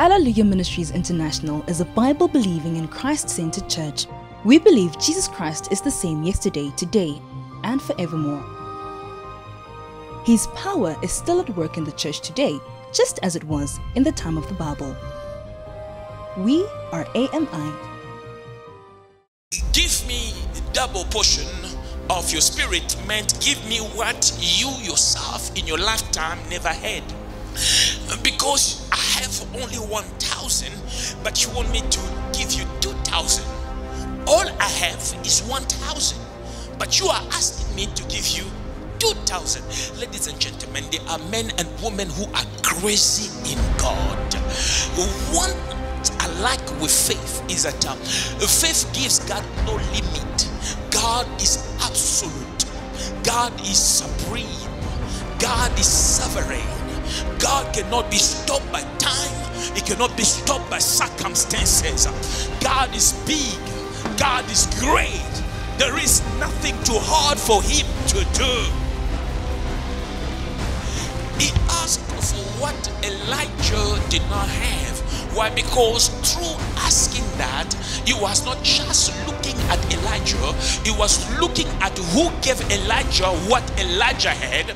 Alleluia Ministries International is a Bible believing and Christ centered church. We believe Jesus Christ is the same yesterday, today, and forevermore. His power is still at work in the church today, just as it was in the time of the Bible. We are AMI. Give me double portion of your spirit meant give me what you yourself in your lifetime never had. Because I have only 1,000, but you want me to give you 2,000. All I have is 1,000, but you are asking me to give you 2,000. Ladies and gentlemen, there are men and women who are crazy in God. One I like with faith is that uh, faith gives God no limit. God is absolute. God is supreme. God is sovereign. God cannot be stopped by time. He cannot be stopped by circumstances. God is big. God is great. There is nothing too hard for him to do. He asked for what Elijah did not have. Why? Because through asking that, he was not just looking at Elijah, he was looking at who gave Elijah what Elijah had.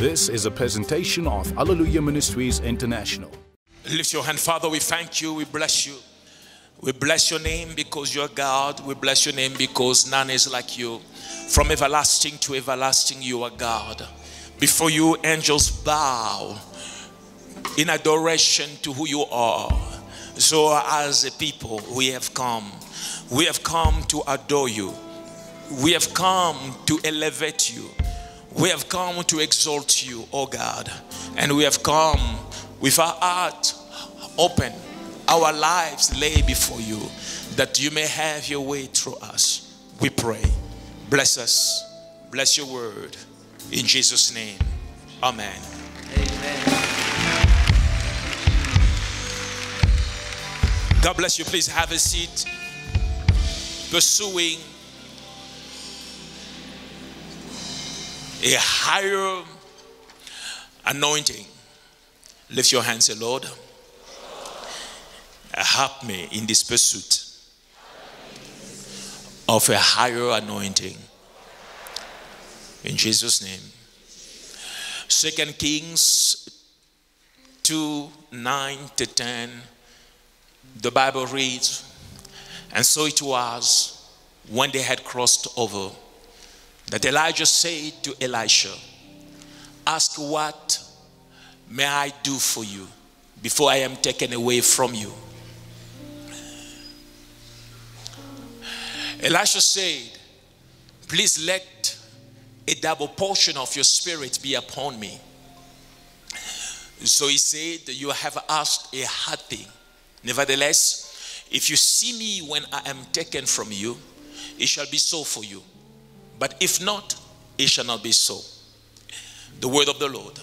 This is a presentation of Alleluia Ministries International. Lift your hand, Father. We thank you. We bless you. We bless your name because you're God. We bless your name because none is like you. From everlasting to everlasting, you are God. Before you, angels bow in adoration to who you are. So, as a people, we have come. We have come to adore you. We have come to elevate you. We have come to exalt you, oh God. And we have come with our heart open, our lives lay before you, that you may have your way through us. We pray. Bless us. Bless your word. In Jesus' name. Amen. God bless you. Please have a seat. Pursuing a higher anointing. Lift your hands, say, Lord, help me in this pursuit of a higher anointing. In Jesus' name. Second Kings 2 9 to 10. The Bible reads, And so it was when they had crossed over that Elijah said to Elisha, Ask what may I do for you before I am taken away from you? Elisha said, Please let a double portion of your spirit be upon me. So he said, You have asked a hard thing. Nevertheless, if you see me when I am taken from you, it shall be so for you. But if not, it shall not be so. The word of the Lord.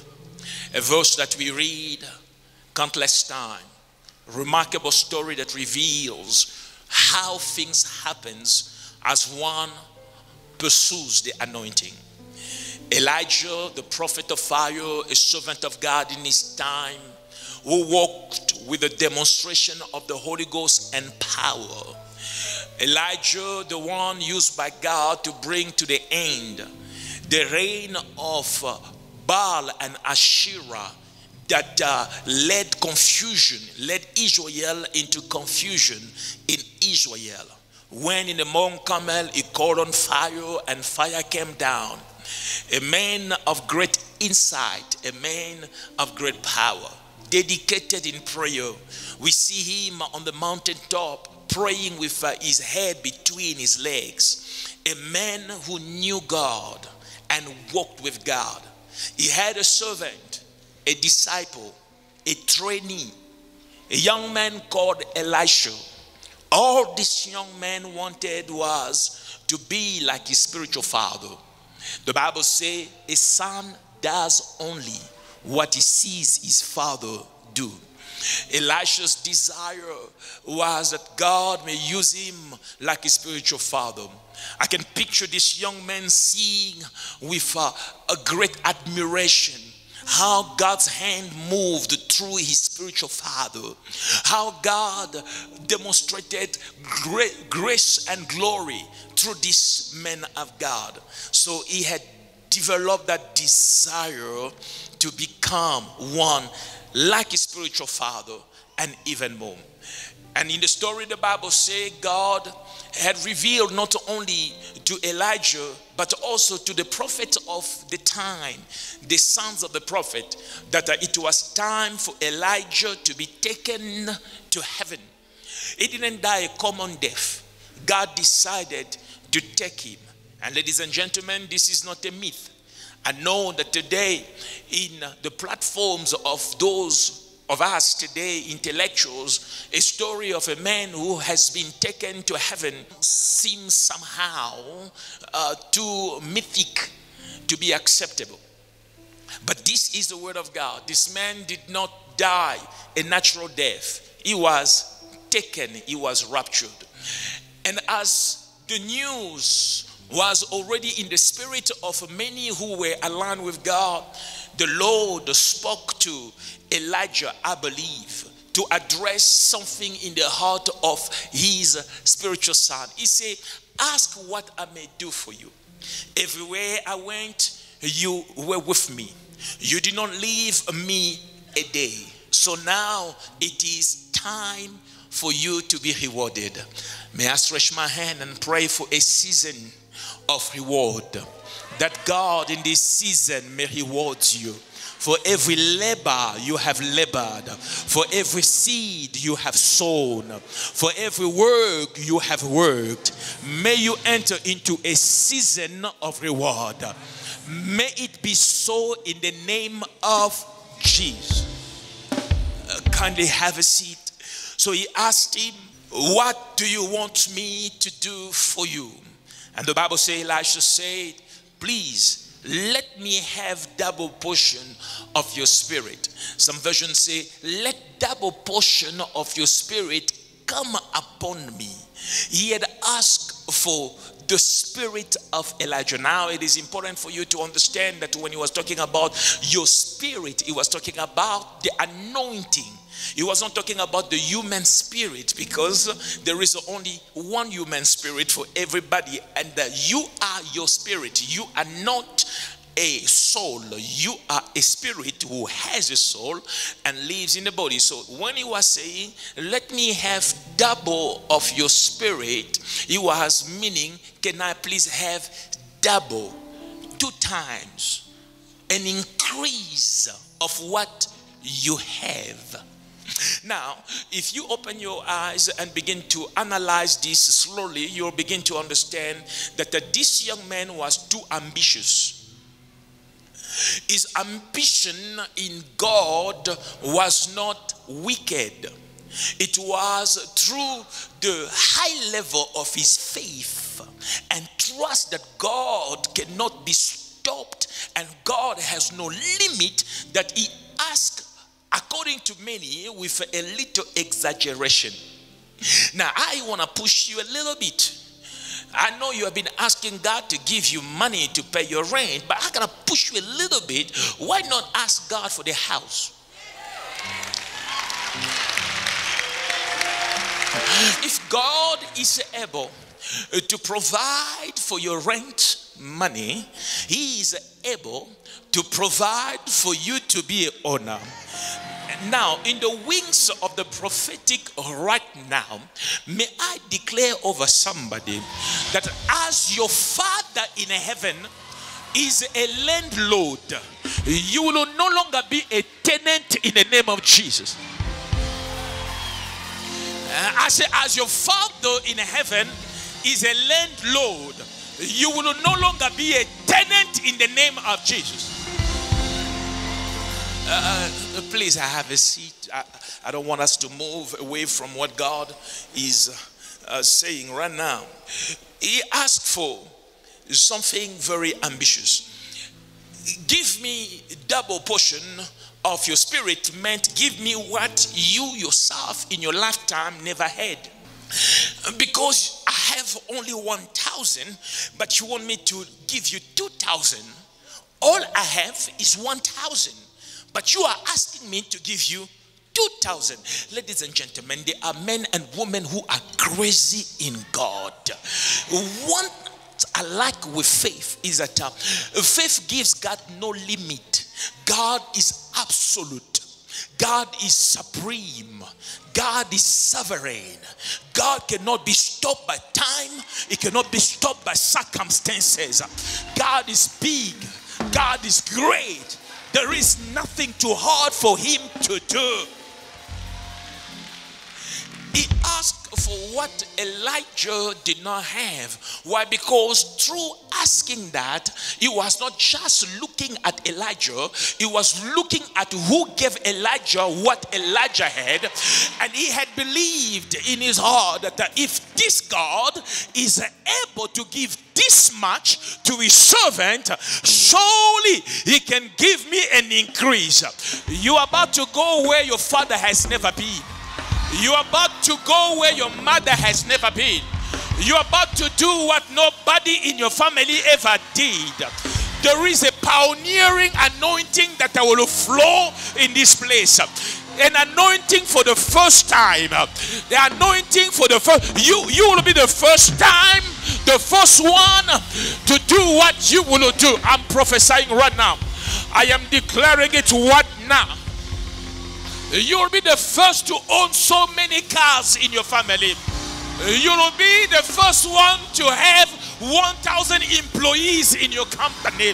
A verse that we read countless time. Remarkable story that reveals how things happens as one pursues the anointing. Elijah, the prophet of fire, a servant of God in his time, who walked with the demonstration of the Holy Ghost and power. Elijah, the one used by God to bring to the end the reign of Baal and Asherah that uh, led confusion, led Israel into confusion in Israel. When in the Mount Carmel, he called on fire and fire came down. A man of great insight, a man of great power, dedicated in prayer. We see him on the mountaintop praying with uh, his head between his legs. A man who knew God and walked with God. He had a servant, a disciple, a trainee, a young man called Elisha. All this young man wanted was to be like his spiritual father. The Bible says a son does only what he sees his father do. Elisha's desire was that God may use him like a spiritual father. I can picture this young man seeing with a, a great admiration how God's hand moved through his spiritual father, how God demonstrated great grace and glory through this man of God. So he had developed that desire to become one like a spiritual father and even more. And in the story, the Bible says God had revealed not only to Elijah, but also to the prophet of the time, the sons of the prophet, that it was time for Elijah to be taken to heaven. He didn't die a common death. God decided to take him. And ladies and gentlemen, this is not a myth. I know that today, in the platforms of those of us today, intellectuals, a story of a man who has been taken to heaven seems somehow uh, too mythic to be acceptable. But this is the word of God. This man did not die a natural death, he was taken, he was raptured. And as the news was already in the spirit of many who were aligned with God, the Lord spoke to Elijah, I believe, to address something in the heart of his spiritual son. He said, Ask what I may do for you. Everywhere I went, you were with me. You did not leave me a day. So now it is time for you to be rewarded. May I stretch my hand and pray for a season of reward. That God in this season may reward you for every labor you have labored, for every seed you have sown, for every work you have worked. May you enter into a season of reward. May it be so in the name of Jesus. Uh, kindly have a seat. So he asked him, What do you want me to do for you? And the Bible says, Elisha said, Please let me have double portion of your spirit. Some versions say, let double portion of your spirit come upon me. He had asked for the spirit of Elijah. Now, it is important for you to understand that when he was talking about your spirit, he was talking about the anointing he was not talking about the human spirit because there is only one human spirit for everybody, and that you are your spirit. You are not a soul. You are a spirit who has a soul and lives in the body. So when he was saying, Let me have double of your spirit, he was meaning, Can I please have double, two times, an increase of what you have? Now, if you open your eyes and begin to analyze this slowly, you'll begin to understand that this young man was too ambitious. His ambition in God was not wicked. It was through the high level of his faith and trust that God cannot be stopped and God has no limit that he asked according to many, with a little exaggeration. Now, I want to push you a little bit. I know you have been asking God to give you money to pay your rent, but I'm going to push you a little bit. Why not ask God for the house? If God is able to provide for your rent money, He is able to provide for you to be an owner. Now, in the wings of the prophetic right now, may I declare over somebody that as your Father in heaven is a landlord, you will no longer be a tenant in the name of Jesus. Uh, I say, as your Father in heaven is a landlord, you will no longer be a tenant in the name of Jesus. Uh, uh, please, I have a seat. I, I, don't want us to move away from what God is uh, saying right now. He asked for something very ambitious. Give me double portion of your spirit meant give me what you yourself in your lifetime never had. Because I have only 1,000, but you want me to give you 2,000. All I have is 1,000 But you are asking me to give you 2,000. Ladies and gentlemen, there are men and women who are crazy in God. What I like with faith is that uh, faith gives God no limit, God is absolute. God is supreme. God is sovereign. God cannot be stopped by time. He cannot be stopped by circumstances. God is big. God is great. There is nothing too hard for him to do. He asked for what Elijah did not have. Why? Because through asking that, he was not just looking at Elijah, he was looking at who gave Elijah what Elijah had. And he had believed in his heart that if this God is able to give this much to his servant, surely he can give me an increase. You are about to go where your father has never been. You're about to go where your mother has never been. You're about to do what nobody in your family ever did. There is a pioneering anointing that will flow in this place. An anointing for the first time. The anointing for the first. You you will be the first time, the first one to do what you will do. I'm prophesying right now. I am declaring it what now You'll be the first to own so many cars in your family. Uh, You'll be the first one to have 1,000 employees in your company.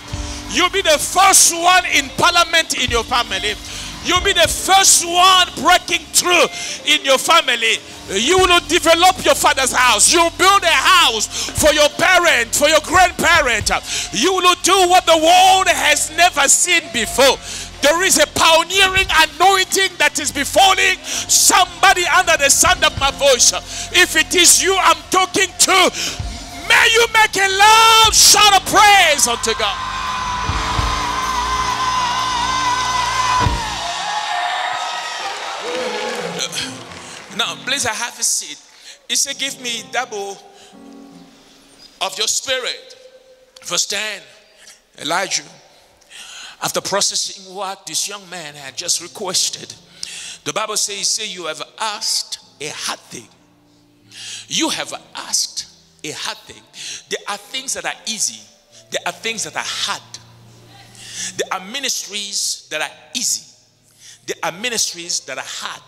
You'll be the first one in parliament in your family. You'll be the first one breaking through in your family. Uh, you will develop your father's house. You'll build a house for your parent, for your grandparent. You will do what the world has never seen before. There is a pioneering anointing that is befalling somebody under the sound of my voice. If it is you I'm talking to, may you make a loud shout of praise unto God. Now, please, I have a seat. He said, Give me double of your spirit. Verse 10 Elijah after processing what this young man had just requested, the Bible says, say you have asked a hard thing. You have asked a hard thing. There are things that are easy. There are things that are hard. There are ministries that are easy. There are ministries that are hard.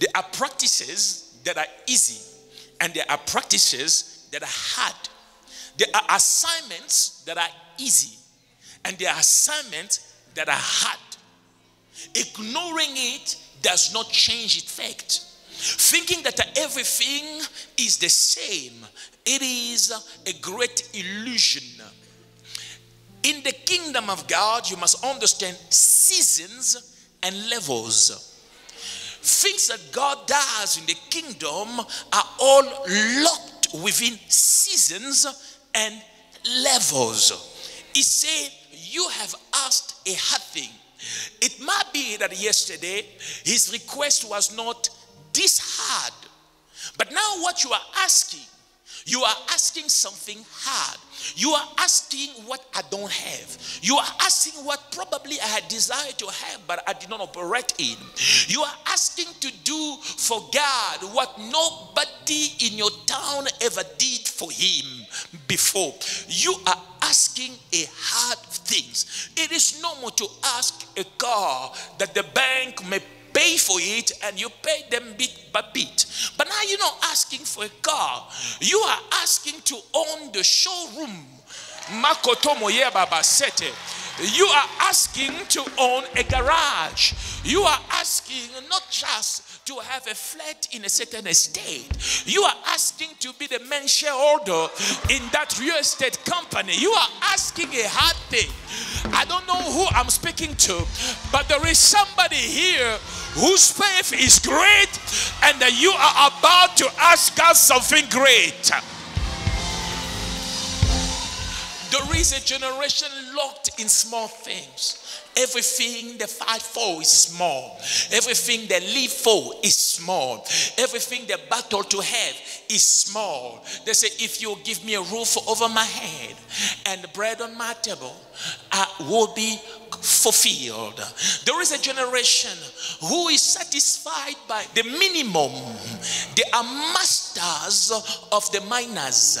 There are practices that are easy. And there are practices that are hard. There are assignments that are easy and there are assignments that are had. Ignoring it does not change fact. Thinking that everything is the same, it is a great illusion. In the kingdom of God, you must understand seasons and levels. Things that God does in the kingdom are all locked within seasons and levels. He said, you have asked a hard thing. It might be that yesterday his request was not this hard. But now, what you are asking, you are asking something hard. You are asking what I don't have. You are asking what probably I had desired to have, but I did not operate in. You are asking to do for God what nobody in your town ever did for Him before. You are asking a hard things. It is normal to ask a car that the bank may pay for it and you pay them bit by bit. But now you're not asking for a car, you are asking to own the showroom. Makotomo Yebaba Sete. You are asking to own a garage. You are asking not just to have a flat in a certain estate. You are asking to be the main shareholder in that real estate company. You are asking a hard thing. I don't know who I'm speaking to, but there is somebody here whose faith is great and that you are about to ask us something great. There There is a generation locked in small things. Everything they fight for is small. Everything they live for is small. Everything they battle to have is small. They say, if you give me a roof over my head and bread on my table, I will be fulfilled. There is a generation who is satisfied by the minimum. They are masters of the minors,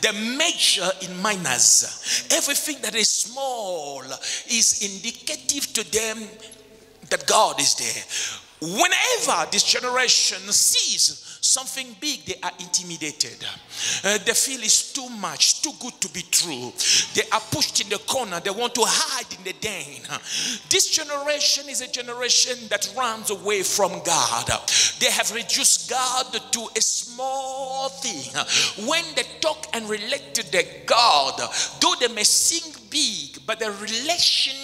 They major in minors. Everything that is small is indicative to them that God is there. Whenever this generation sees something big, they are intimidated. Uh, they feel it's too much, too good to be true. They are pushed in the corner. They want to hide in the den. This generation is a generation that runs away from God. They have reduced God to a small thing. When they talk and relate to their God, though they may sing big, but the relation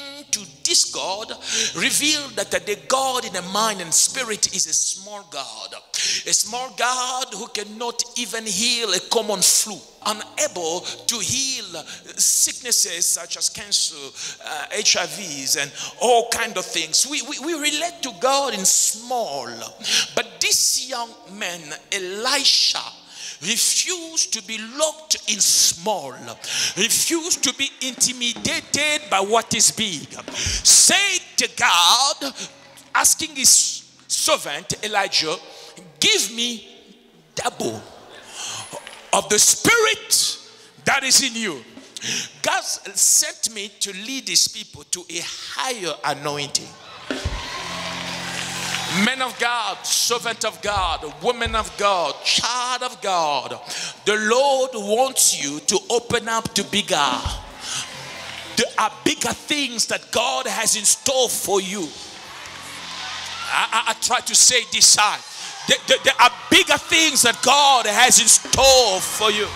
this God revealed that the God in the mind and spirit is a small God. A small God who cannot even heal a common flu, unable to heal sicknesses such as cancer, uh, HIVs, and all kind of things. We, we, we relate to God in small. But this young man, Elisha, refused to be locked in small, Refuse to be intimidated by what is big. Say to God, asking his servant Elijah, give me double of the spirit that is in you. God sent me to lead his people to a higher anointing men of God, servant of God, woman of God, child of God, the Lord wants you to open up to bigger. There are bigger things that God has in store for you. I, I, I try to say this side. There, there, there are bigger things that God has in store for you.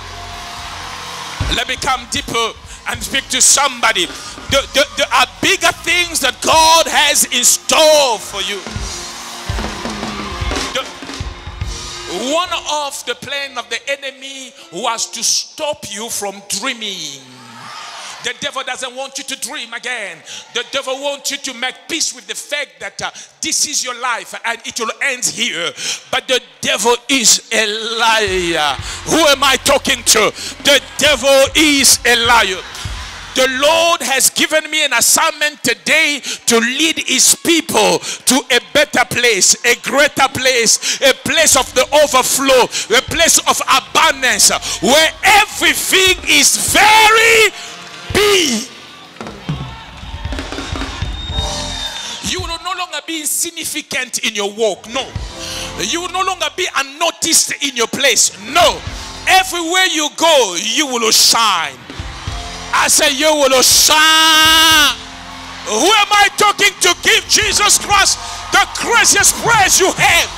Let me come deeper and speak to somebody. There, there, there are bigger things that God has in store for you. One of the plan of the enemy was to stop you from dreaming. The devil doesn't want you to dream again. The devil wants you to make peace with the fact that uh, this is your life and it will end here. But the devil is a liar. Who am I talking to? The devil is a liar. The Lord has given me an assignment today to lead his people to a better place, a greater place, a place of the overflow, a place of abundance where everything is very big. You will no longer be insignificant in your walk. No. You will no longer be unnoticed in your place. No. Everywhere you go, you will shine. I say, You will shine. Who am I talking to? Give Jesus Christ the craziest praise you have.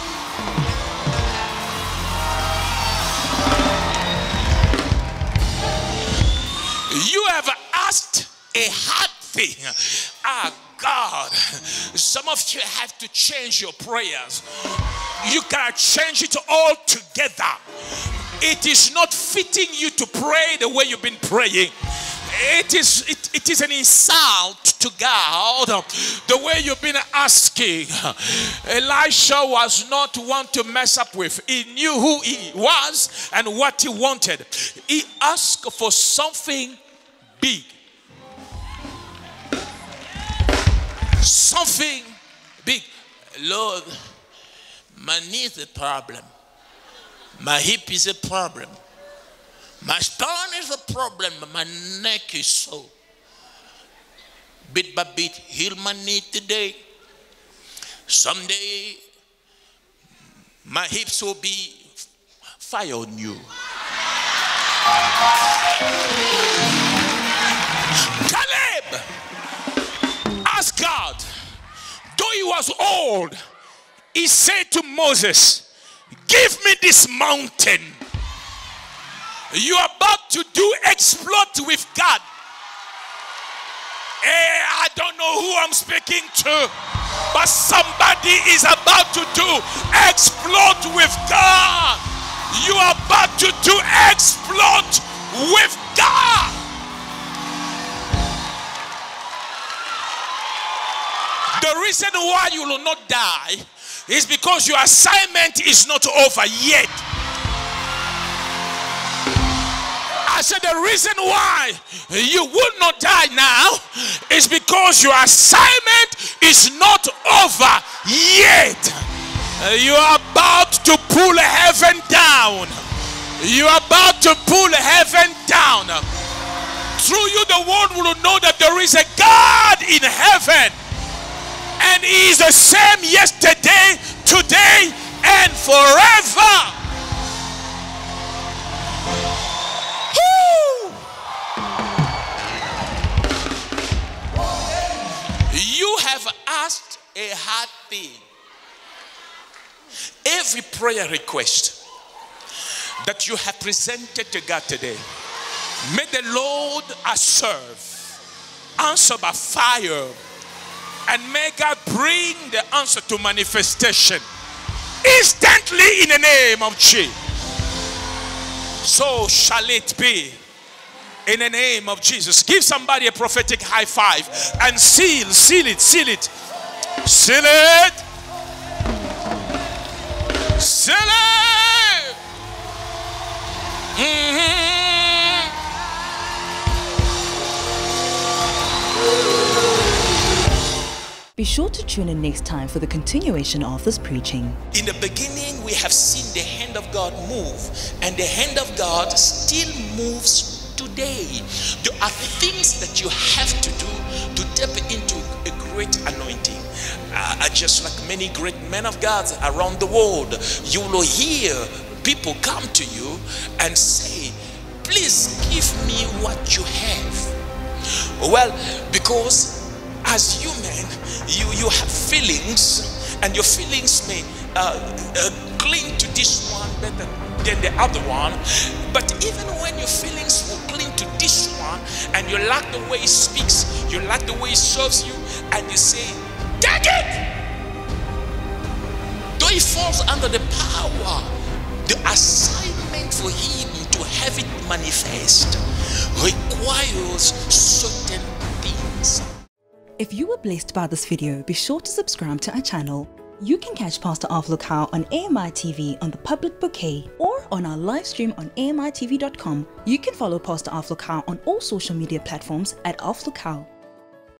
You have asked a hard thing. Ah, God. Some of you have to change your prayers. You gotta change it all together. It is not fitting you to pray the way you've been praying it is it, it is an insult to God the way you've been asking. Elisha was not one to mess up with. He knew who he was and what he wanted. He asked for something big. Something big. Lord, my knee is a problem. My hip is a problem. My spine is a problem, my neck is so. Bit by bit, heal my knee today. Someday, my hips will be fire on you. Caleb asked God, though he was old, he said to Moses, Give me this mountain you are about to do exploit with God. Hey, I don't know who I'm speaking to, but somebody is about to do exploit with God. You are about to do exploit with God. The reason why you will not die is because your assignment is not over yet. I said the reason why you will not die now is because your assignment is not over yet. You are about to pull heaven down. You are about to pull heaven down. Through you, the world will know that there is a God in heaven, and He is the same yesterday, today, and forever. Thing. Every prayer request that you have presented to God today, may the Lord serve, answer by fire, and may God bring the answer to manifestation instantly in the name of Jesus. So shall it be in the name of Jesus. Give somebody a prophetic high five and seal, seal it, seal it, seal it, seal it. Mhm. Be sure to tune in next time for the continuation of this preaching. In the beginning, we have seen the hand of God move, and the hand of God still moves today. There are things that you have to do to tap into a great anointing. Uh, just like many great men of God around the world, you will hear people come to you and say, Please give me what you have. Well, because as human, you, you have feelings, and your feelings may uh, uh, cling to this one better than the other one. But even when your feelings will cling to this one, and you like the way he speaks, you like the way he serves you, and you say, Take it! Though he falls under the power, the assignment for him to have it manifest requires certain things. If you were blessed by this video, be sure to subscribe to our channel. You can catch Pastor Alph Lukau on AMI TV on the public bouquet or on our live stream on AMITV.com. You can follow Pastor Alph Lukau on all social media platforms at Alph Lukau.